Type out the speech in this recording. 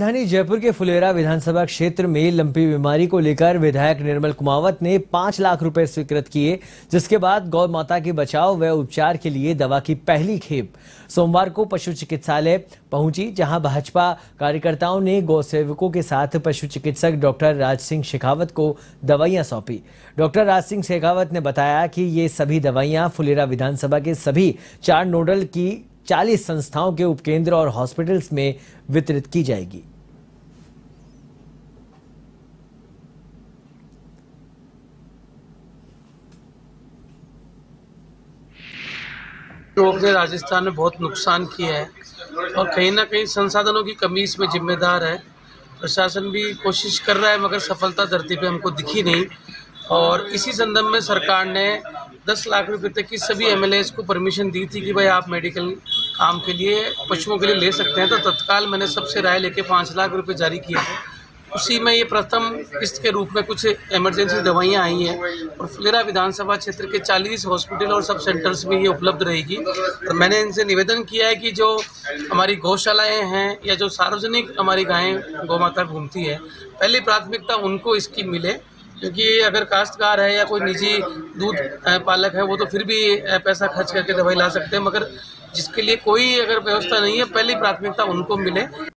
राजधानी जयपुर के फुलेरा विधानसभा क्षेत्र में लंपी बीमारी को लेकर विधायक निर्मल कुमावत ने पाँच लाख रुपए स्वीकृत किए, जिसके बाद गौ माता के बचाव व उपचार के लिए दवा की पहली खेप। सोमवार को पशु चिकित्सालय पहुँची, जहाँ भाजपा कार्यकर्ताओं ने गौ सेवकों के साथ पशु चिकित्सक डॉक्टर राज सिंह शेखावत को दवाइयाँ सौंपी। डॉक्टर राज सिंह शेखावत ने बताया कि ये सभी दवाइयाँ फुलेरा विधानसभा के सभी चार नोडल की 40 संस्थाओं के उपकेंद्र और हॉस्पिटल्स में वितरित की जाएगी। रोग ने राजस्थान में बहुत नुकसान किया है और कहीं ना कहीं संसाधनों की कमी इसमें जिम्मेदार है। प्रशासन भी कोशिश कर रहा है, मगर सफलता धरती पे हमको दिखी नहीं। और इसी संदर्भ में सरकार ने 10 लाख रुपए तक की सभी एम को परमिशन दी थी कि भाई आप मेडिकल काम के लिए, पशुओं के लिए ले सकते हैं। तो तत्काल मैंने सबसे राय लेके पाँच लाख रुपए जारी किए थे उसी में ये प्रथम किस्त के रूप में कुछ इमरजेंसी दवाइयाँ आई हैं और फुलेरा विधानसभा क्षेत्र के 40 हॉस्पिटल और सब सेंटर्स में ये उपलब्ध रहेगी। और मैंने इनसे निवेदन किया है कि जो हमारी गौशालाएँ हैं या जो सार्वजनिक हमारी गायें गौ माता घूमती है, पहली प्राथमिकता उनको इसकी मिले। क्योंकि अगर काश्तकार है या कोई निजी दूध पालक है, वो तो फिर भी पैसा खर्च करके दवाई ला सकते हैं। मगर जिसके लिए कोई अगर व्यवस्था नहीं है पहली प्राथमिकता उनको मिले।